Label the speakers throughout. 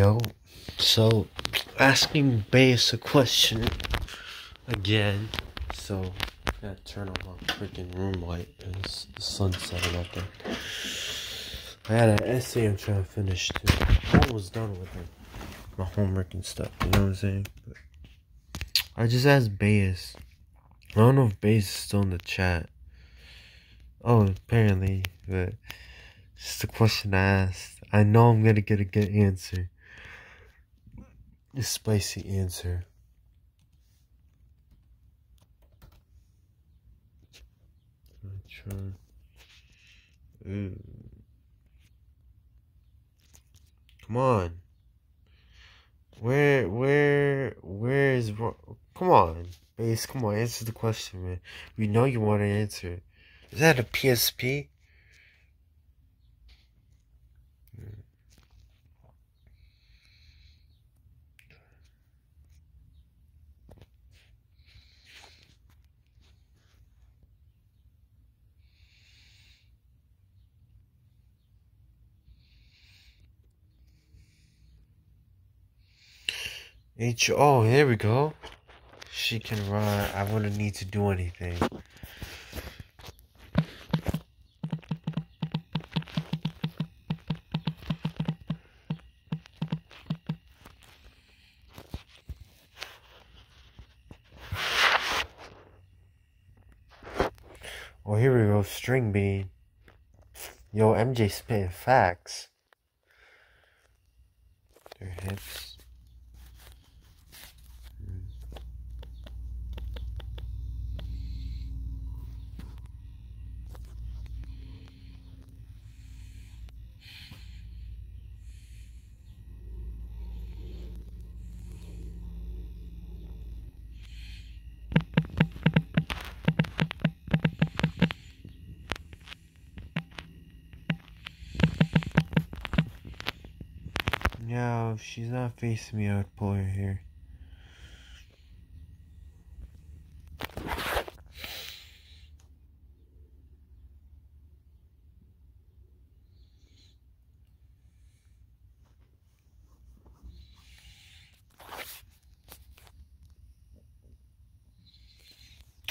Speaker 1: Yo, so asking Beas a question again. So gotta turn on my freaking room light. It's the sun's setting out there. I had an essay I'm trying to finish too. I almost done with it. My homework and stuff. You know what I'm saying? But I just asked Beas. I don't know if Beas is still in the chat. Oh, apparently, but just a question I asked. I know I'm gonna get a good answer. A spicy answer. Try. Ooh. Mm. Come on. Where, where, where is, come on, Beas, come on, answer the question, man. We know you want to answer. Is that a PSP? H oh here we go. She can run. I wouldn't need to do anything. Oh, here we go. String bean. Yo, MJ spitting facts. Their hips. Yeah, if she's not facing me, I would pull her hair.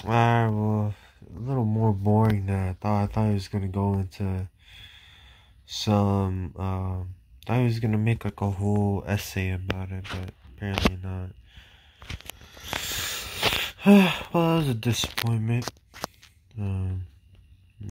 Speaker 1: Alright, well, a little more boring than I thought. I thought he was gonna go into some, um, I was gonna make like a whole essay about it, but apparently not. well, that was a disappointment. Um,